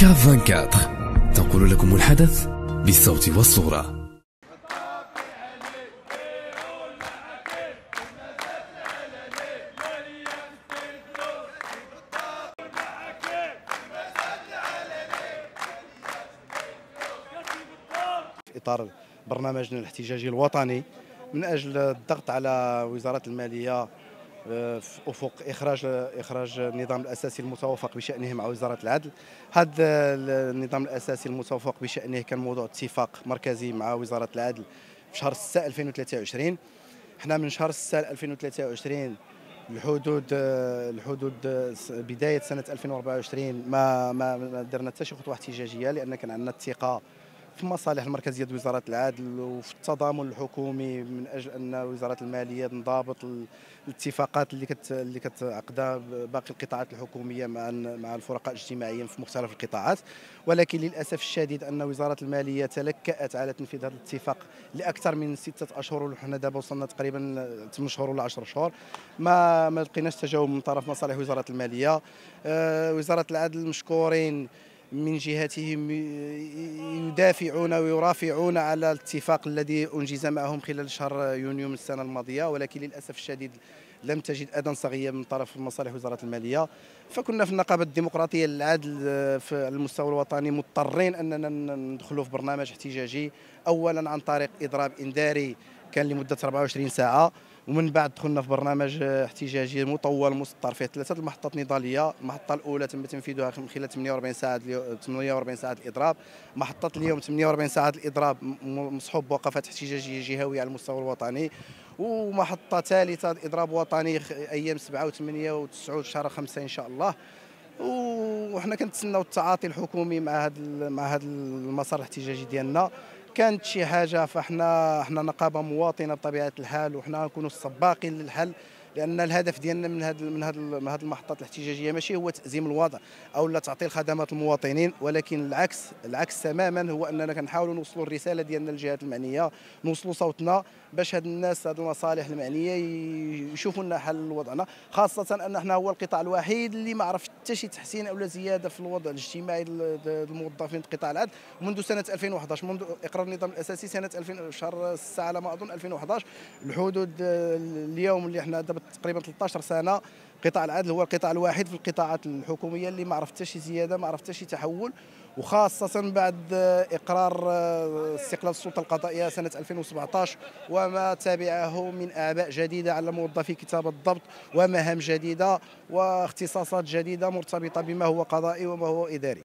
كاف 24 تنقل لكم الحدث بالصوت والصورة. في إطار برنامجنا الاحتجاجي الوطني من أجل الضغط على وزارة المالية في أفق إخراج إخراج النظام الأساسي المتوافق بشأنه مع وزارة العدل. هذا النظام الأساسي المتوافق بشأنه كان موضوع اتفاق مركزي مع وزارة العدل في شهر 6 2023 إحنا من شهر 6 2023 الحدود الحدود بداية سنة 2024 ما ما درنا حتى شي خطوة احتجاجية لأن كان عندنا الثقه في المصالح المركزية ديال وزارة العدل وفي التضامن الحكومي من أجل أن وزارة المالية تنضبط الاتفاقات اللي كت اللي كتعقدها باقي القطاعات الحكومية مع مع الفرقاء الاجتماعيين في مختلف القطاعات. ولكن للأسف الشديد أن وزارة المالية تلكأت على تنفيذ هذا الاتفاق لأكثر من ستة أشهر وحنا دابا وصلنا تقريبا 8 شهور ولا 10 شهور. ما ما لقيناش تجاوب من طرف مصالح وزارة المالية. آه، وزارة العدل مشكورين. من جهتهم يدافعون ويرافعون على الاتفاق الذي أنجز معهم خلال شهر يونيو من السنة الماضية ولكن للأسف الشديد لم تجد اذن صغيه من طرف مصالح وزارة المالية. فكنا في النقابة الديمقراطية للعدل آه، في المستوى الوطني مضطرين أننا ندخلوا في برنامج احتجاجي اولا عن طريق إضراب انذاري كان لمدة 24 ساعة ومن بعد دخلنا في برنامج احتجاجي مطول مسطر فيه ثلاثة المحطات النضالية المحطة الأولى تم تنفيذها خلال 48 ساعة 48 ساعة الإضراب. محطة اليوم 48 ساعة الإضراب مصحوب بوقفات احتجاجية جهوية على المستوى الوطني ومحطة ثالثة إضراب وطني أيام 7 و8 و9 شهر 5 إن شاء الله. وحنا كنتسناو التعاطي الحكومي مع هذا مع هذا المسار الاحتجاجي ديالنا. كانت شي حاجة فاحنا إحنا نقابة مواطنة بطبيعة الحال وحنا نكونوا السباقين للحل. لأن الهدف ديالنا من هذه من هذه من هذه المحطات الاحتجاجية ماشي هو تأزيم الوضع أو لا تعطيل خدمات المواطنين ولكن العكس العكس تماما هو أننا كنحاولوا نوصلوا الرسالة ديالنا للجهات المعنية نوصلوا صوتنا باش هاد الناس هاد المصالح المعنية يشوفوا لنا حل لوضعنا خاصة أن إحنا هو القطاع الوحيد اللي ما عرف حتى شي تحسين أو زيادة في الوضع الاجتماعي للموظفين قطاع العدل. منذ سنة 2011 منذ إقرار النظام الأساسي سنة 2000 شهر 6 على ما أظن 2011 الحدود اليوم اللي إحنا دابا تقريبا 13 سنة قطاع العدل هو القطاع الوحيد في القطاعات الحكومية اللي ما عرف حتى شي زيادة ما عرف حتى شي تحول وخاصة بعد إقرار استقلال السلطة القضائية سنة 2017 وما تبعه من أعباء جديدة على موظفي كتاب الضبط ومهام جديدة واختصاصات جديدة مرتبطة بما هو قضائي وما هو إداري.